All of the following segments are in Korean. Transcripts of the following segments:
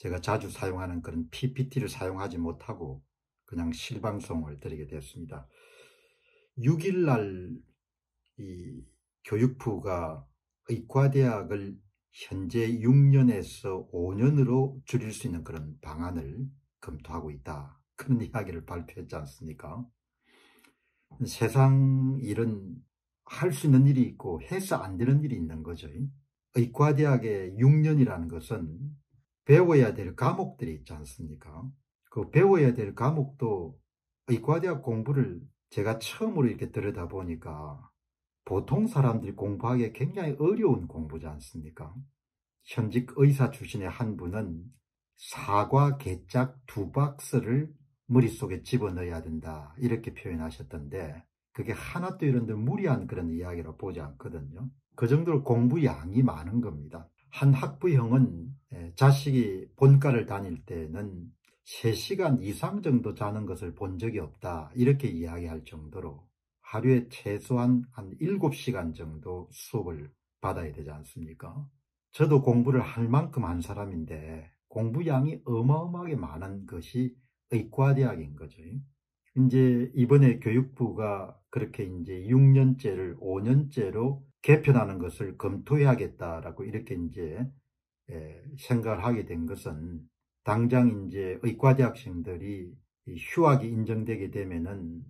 제가 자주 사용하는 그런 PPT를 사용하지 못하고 그냥 실방송을 드리게 되었습니다. 6일날 이 교육부가 의과대학을 현재 6년에서 5년으로 줄일 수 있는 그런 방안을 검토하고 있다. 그런 이야기를 발표했지 않습니까? 세상 일은 할 수 있는 일이 있고 해서 안 되는 일이 있는 거죠. 의과대학의 6년이라는 것은 배워야 될 과목들이 있지 않습니까? 그 배워야 될 과목도 의과대학 공부를 제가 처음으로 이렇게 들여다 보니까 보통 사람들이 공부하기 굉장히 어려운 공부지 않습니까? 현직 의사 출신의 한 분은 사과 개짝 두 박스를 머릿속에 집어넣어야 된다 이렇게 표현하셨던데 그게 하나도 이런데 무리한 그런 이야기로 보지 않거든요. 그 정도로 공부 양이 많은 겁니다. 한 학부형은 자식이 본과를 다닐 때는 3시간 이상 정도 자는 것을 본 적이 없다 이렇게 이야기할 정도로 하루에 최소한 한 7시간 정도 수업을 받아야 되지 않습니까? 저도 공부를 할 만큼 한 사람인데 공부량이 어마어마하게 많은 것이 의과대학인 거죠. 이제 이번에 교육부가 그렇게 이제 6년제를 5년제로 개편하는 것을 검토해야겠다라고 이렇게 이제 생각을 하게 된 것은 당장 이제 의과대학생들이 휴학이 인정되게 되면은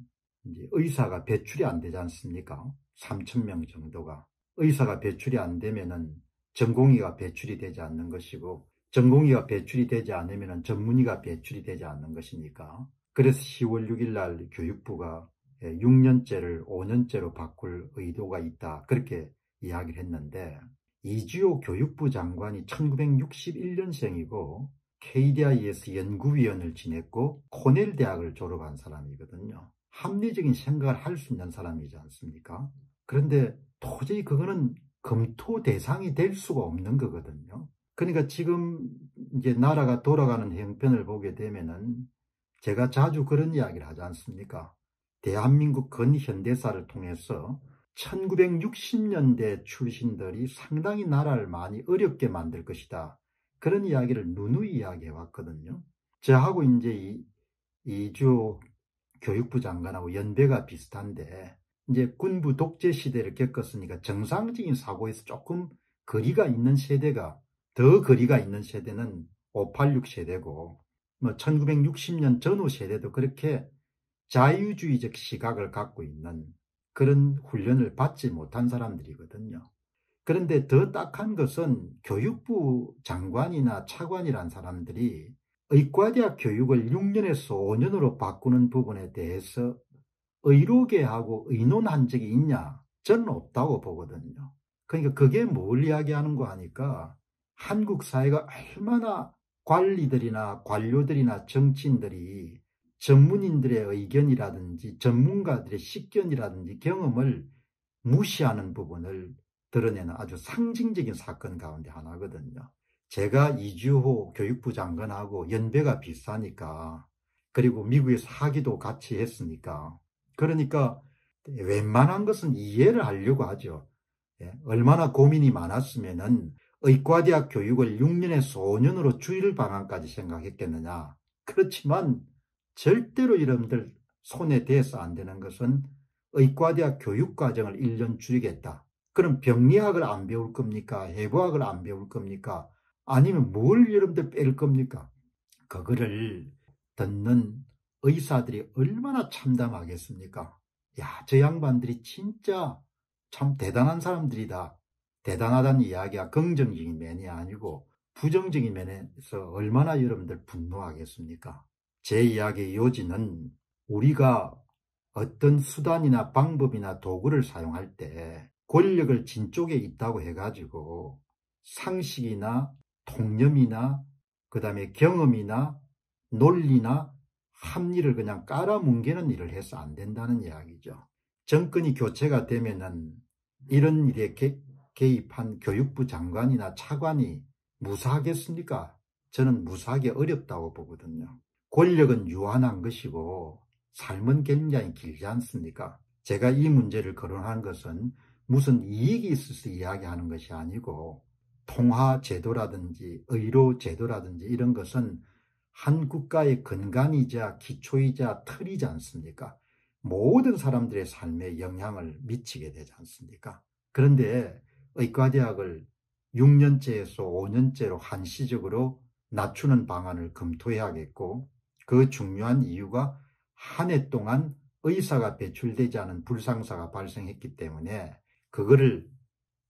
이제 의사가 배출이 안 되지 않습니까? 3천 명 정도가 의사가 배출이 안 되면은 전공의가 배출이 되지 않는 것이고 전공의가 배출이 되지 않으면 전문의가 배출이 되지 않는 것이니까 그래서 10월 6일 날 교육부가 6년제를 5년제로 바꿀 의도가 있다 그렇게 이야기를 했는데 이주호 교육부 장관이 1961년생이고 KDI에서 연구위원을 지냈고 코넬 대학을 졸업한 사람이거든요. 합리적인 생각을 할 수 있는 사람이지 않습니까? 그런데 도저히 그거는 검토 대상이 될 수가 없는 거거든요. 그러니까 지금 이제 나라가 돌아가는 형편을 보게 되면은 제가 자주 그런 이야기를 하지 않습니까? 대한민국 근현대사를 통해서 1960년대 출신들이 상당히 나라를 많이 어렵게 만들 것이다. 그런 이야기를 누누이 이야기해 왔거든요. 저하고 이제 이, 이주 교육부 장관하고 연배가 비슷한데 이제 군부 독재 시대를 겪었으니까 정상적인 사고에서 조금 거리가 있는 세대가 더 거리가 있는 세대는 586 세대고 뭐 1960년 전후 세대도 그렇게 자유주의적 시각을 갖고 있는 그런 훈련을 받지 못한 사람들이거든요. 그런데 더 딱한 것은 교육부 장관이나 차관이란 사람들이 의과대학 교육을 6년에서 5년으로 바꾸는 부분에 대해서 의로게 하고 의논한 적이 있냐? 저는 없다고 보거든요. 그러니까 그게 뭘 이야기하는 거 하니까 한국 사회가 얼마나 관리들이나 관료들이나 정치인들이 전문인들의 의견이라든지 전문가들의 식견이라든지 경험을 무시하는 부분을 드러내는 아주 상징적인 사건 가운데 하나거든요. 제가 이주호 교육부 장관하고 연배가 비슷하니까 그리고 미국에서 학위도 같이 했으니까 그러니까 웬만한 것은 이해를 하려고 하죠. 예, 얼마나 고민이 많았으면은 의과대학 교육을 6년에서 5년으로 줄일 방안까지 생각했겠느냐. 그렇지만 절대로 여러분들 손에 대서 안 되는 것은 의과대학 교육과정을 1년 줄이겠다. 그럼 병리학을 안 배울 겁니까? 해부학을 안 배울 겁니까? 아니면 뭘 여러분들 뺄 겁니까? 그거를 듣는 의사들이 얼마나 참담하겠습니까? 야, 저 양반들이 진짜 참 대단한 사람들이다. 대단하다는 이야기가 긍정적인 면이 아니고 부정적인 면에서 얼마나 여러분들 분노하겠습니까? 제 이야기의 요지는 우리가 어떤 수단이나 방법이나 도구를 사용할 때 권력을 진 쪽에 있다고 해가지고 상식이나 통념이나 그 다음에 경험이나 논리나 합리를 그냥 깔아뭉개는 일을 해서 안 된다는 이야기죠. 정권이 교체가 되면은 이런 일에 개, 개입한 교육부 장관이나 차관이 무사하겠습니까? 저는 무사하기 어렵다고 보거든요. 권력은 유한한 것이고 삶은 굉장히 길지 않습니까? 제가 이 문제를 거론한 것은 무슨 이익이 있어서 이야기하는 것이 아니고 통화 제도라든지 의료 제도라든지 이런 것은 한 국가의 근간이자 기초이자 틀이지 않습니까? 모든 사람들의 삶에 영향을 미치게 되지 않습니까? 그런데 의과대학을 6년째에서 5년째로 한시적으로 낮추는 방안을 검토해야겠고 그 중요한 이유가 한 해 동안 의사가 배출되지 않은 불상사가 발생했기 때문에 그거를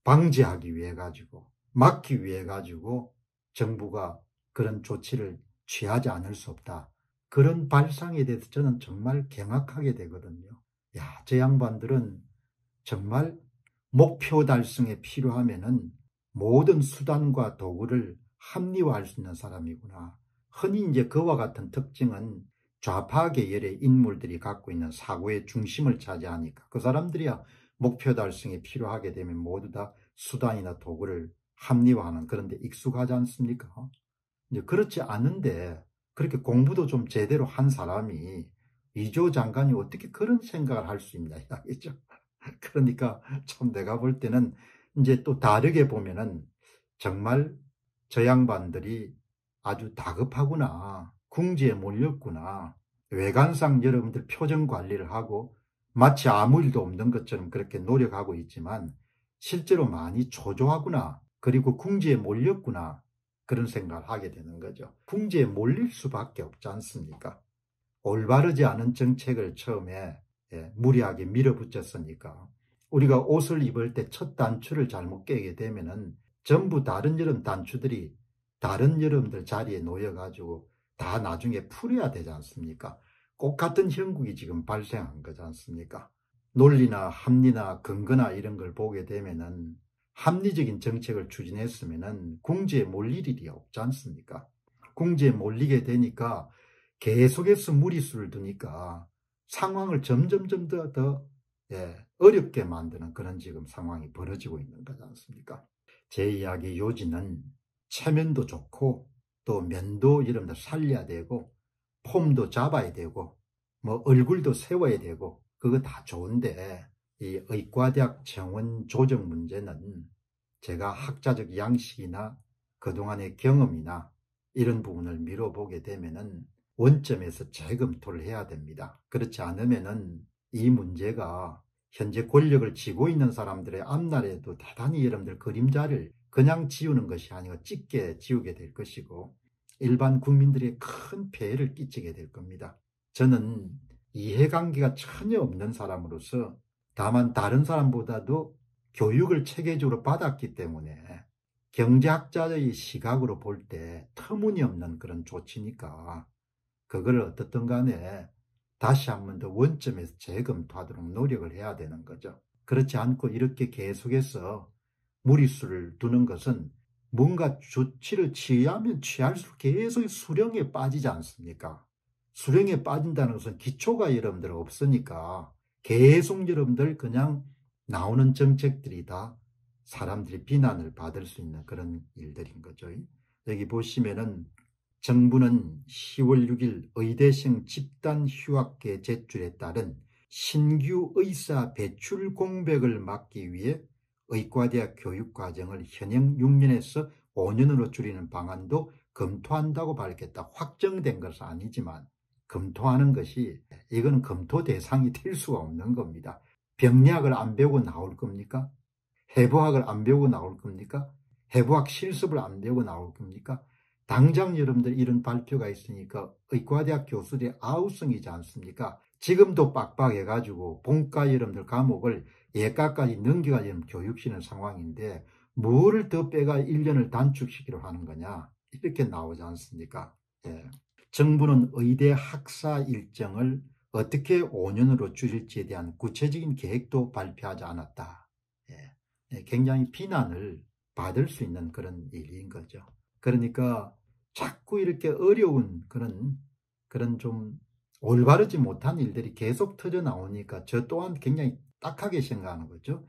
방지하기 위해 가지고 막기 위해 가지고 정부가 그런 조치를 취하지 않을 수 없다. 그런 발상에 대해서 저는 정말 경악하게 되거든요. 야, 저 양반들은 정말 목표 달성에 필요하면은 모든 수단과 도구를 합리화할 수 있는 사람이구나. 흔히 이제 그와 같은 특징은 좌파 계열의 인물들이 갖고 있는 사고의 중심을 차지하니까 그 사람들이야 목표 달성에 필요하게 되면 모두 다 수단이나 도구를 합리화하는 그런데 익숙하지 않습니까? 이제 그렇지 않은데 그렇게 공부도 좀 제대로 한 사람이 이조 장관이 어떻게 그런 생각을 할 수 있냐 이야기죠. 그러니까 참 내가 볼 때는 이제 또 다르게 보면은 정말 저 양반들이 아주 다급하구나. 궁지에 몰렸구나. 외관상 여러분들 표정 관리를 하고 마치 아무 일도 없는 것처럼 그렇게 노력하고 있지만 실제로 많이 초조하구나. 그리고 궁지에 몰렸구나. 그런 생각을 하게 되는 거죠. 궁지에 몰릴 수밖에 없지 않습니까? 올바르지 않은 정책을 처음에 예, 무리하게 밀어붙였으니까 우리가 옷을 입을 때 첫 단추를 잘못 깨게 되면은 전부 다른 여름 단추들이 다른 여름들 자리에 놓여가지고 다 나중에 풀어야 되지 않습니까? 꼭 같은 형국이 지금 발생한 거지 않습니까? 논리나 합리나 근거나 이런 걸 보게 되면은 합리적인 정책을 추진했으면은 궁지에 몰릴 일이 없지 않습니까? 궁지에 몰리게 되니까 계속해서 무리수를 두니까 상황을 점점점 더, 더 예, 어렵게 만드는 그런 지금 상황이 벌어지고 있는 거지 않습니까? 제 이야기 요지는 체면도 좋고 또 면도 이름도 살려야 되고 폼도 잡아야 되고 뭐 얼굴도 세워야 되고 그거 다 좋은데 이 의과대학 정원 조정 문제는 제가 학자적 양식이나 그동안의 경험이나 이런 부분을 미뤄보게 되면은 원점에서 재검토를 해야 됩니다. 그렇지 않으면은 이 문제가 현재 권력을 쥐고 있는 사람들의 앞날에도 대단히 여러분들 그림자를 그냥 지우는 것이 아니고 찢게 지우게 될 것이고 일반 국민들의 큰 폐해를 끼치게 될 겁니다. 저는 이해관계가 전혀 없는 사람으로서 다만 다른 사람보다도 교육을 체계적으로 받았기 때문에 경제학자의 시각으로 볼 때 터무니없는 그런 조치니까 그걸 어떻든 간에 다시 한 번 더 원점에서 재검토하도록 노력을 해야 되는 거죠. 그렇지 않고 이렇게 계속해서 무리수를 두는 것은 뭔가 조치를 취하면 취할수록 계속 수령에 빠지지 않습니까? 수령에 빠진다는 것은 기초가 여러분들 없으니까 계속 여러분들 그냥 나오는 정책들이 다 사람들이 비난을 받을 수 있는 그런 일들인 거죠. 여기 보시면은 정부는 10월 6일 의대생 집단 휴학계 제출에 따른 신규 의사 배출 공백을 막기 위해 의과대학 교육과정을 현행 6년에서 5년으로 줄이는 방안도 검토한다고 밝혔다. 확정된 것은 아니지만 검토하는 것이 이건 검토 대상이 될 수가 없는 겁니다. 병리학을 안 배우고 나올 겁니까? 해부학을 안 배우고 나올 겁니까? 해부학 실습을 안 배우고 나올 겁니까? 당장 여러분들 이런 발표가 있으니까 의과대학 교수들의 아우성이지 않습니까? 지금도 빡빡해가지고 본과 여러분들 과목을 예과까지 넘겨가지는 교육시는 상황인데 뭐를 더 빼가 1년을 단축시키려 하는 거냐 이렇게 나오지 않습니까? 예. 정부는 의대 학사 일정을 어떻게 5년으로 줄일지에 대한 구체적인 계획도 발표하지 않았다. 예. 예. 굉장히 비난을 받을 수 있는 그런 일인 거죠. 그러니까 자꾸 이렇게 어려운 그런 그런 좀 올바르지 못한 일들이 계속 터져 나오니까 저 또한 굉장히 딱하게 생각하는 거죠.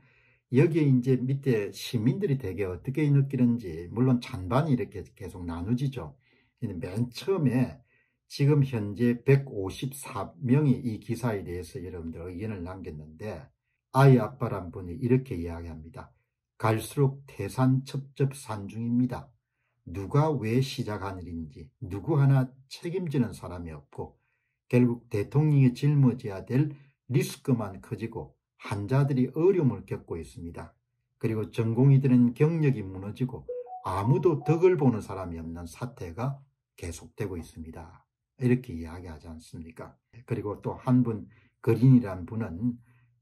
여기에 이제 밑에 시민들이 되게 어떻게 느끼는지 물론 찬반이 이렇게 계속 나누지죠. 맨 처음에 지금 현재 154명이 이 기사에 대해서 여러분들 의견을 남겼는데 아이 아빠란 분이 이렇게 이야기합니다. 갈수록 태산첩접산 중입니다. 누가 왜 시작한 일인지 누구 하나 책임지는 사람이 없고 결국 대통령이 짊어져야 될 리스크만 커지고 환자들이 어려움을 겪고 있습니다. 그리고 전공의들은 경력이 무너지고 아무도 덕을 보는 사람이 없는 사태가 계속되고 있습니다. 이렇게 이야기하지 않습니까? 그리고 또 한 분 그린이란 분은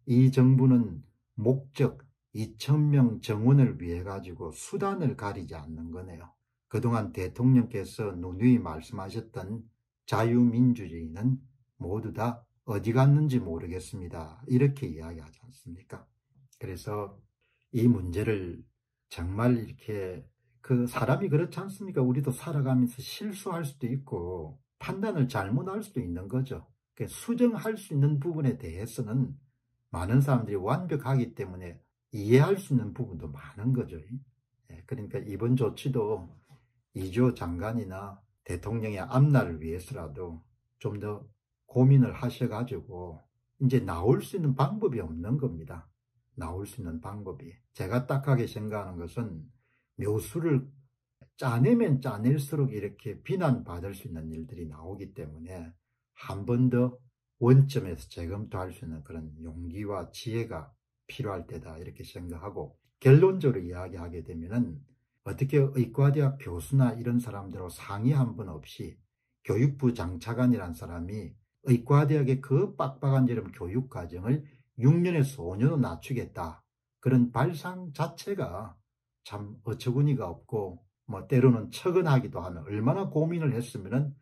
이 정부는 목적 2천명 정원을 위해 가지고 수단을 가리지 않는 거네요. 그동안 대통령께서 누누이 말씀하셨던 자유민주주의는 모두 다 어디 갔는지 모르겠습니다. 이렇게 이야기하지 않습니까? 그래서 이 문제를 정말 이렇게 그 사람이 그렇지 않습니까? 우리도 살아가면서 실수할 수도 있고 판단을 잘못할 수도 있는 거죠. 수정할 수 있는 부분에 대해서는 많은 사람들이 완벽하기 때문에 이해할 수 있는 부분도 많은 거죠. 예, 그러니까 이번 조치도 이조 장관이나 대통령의 앞날을 위해서라도 좀 더 고민을 하셔가지고 이제 나올 수 있는 방법이 없는 겁니다. 나올 수 있는 방법이. 제가 딱하게 생각하는 것은 묘수를 짜내면 짜낼수록 이렇게 비난받을 수 있는 일들이 나오기 때문에 한 번 더 원점에서 재검토할 수 있는 그런 용기와 지혜가 필요할 때다 이렇게 생각하고 결론적으로 이야기하게 되면은 어떻게 의과대학 교수나 이런 사람들하고 상의 한 번 없이 교육부 장차관이란 사람이 의과대학의 그 빡빡한 여름 교육과정을 6년에서 5년으로 낮추겠다. 그런 발상 자체가 참 어처구니가 없고 뭐 때로는 척은하기도 하면 얼마나 고민을 했으면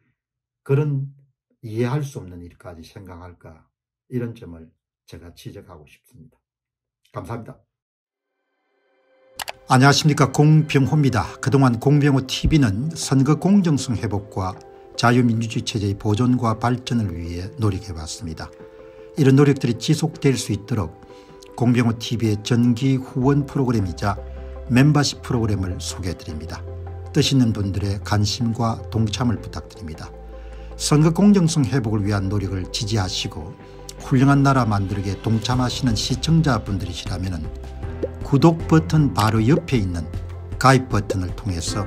그런 이해할 수 없는 일까지 생각할까 이런 점을 제가 지적하고 싶습니다. 감사합니다. 안녕하십니까 공병호입니다. 그동안 공병호 TV는 선거 공정성 회복과 자유민주주의 체제의 보존과 발전을 위해 노력해 왔습니다. 이런 노력들이 지속될 수 있도록 공병호TV의 전기 후원 프로그램이자 멤버십 프로그램을 소개해 드립니다. 뜻 있는 분들의 관심과 동참을 부탁드립니다. 선거 공정성 회복을 위한 노력을 지지하시고 훌륭한 나라 만들기에 동참하시는 시청자분들이시라면 구독 버튼 바로 옆에 있는 가입 버튼을 통해서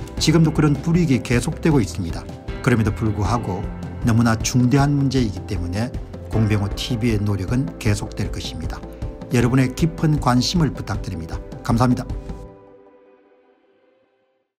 지금도 그런 불이익이 계속되고 있습니다. 그럼에도 불구하고 너무나 중대한 문제이기 때문에 공병호 TV의 노력은 계속될 것입니다. 여러분의 깊은 관심을 부탁드립니다. 감사합니다.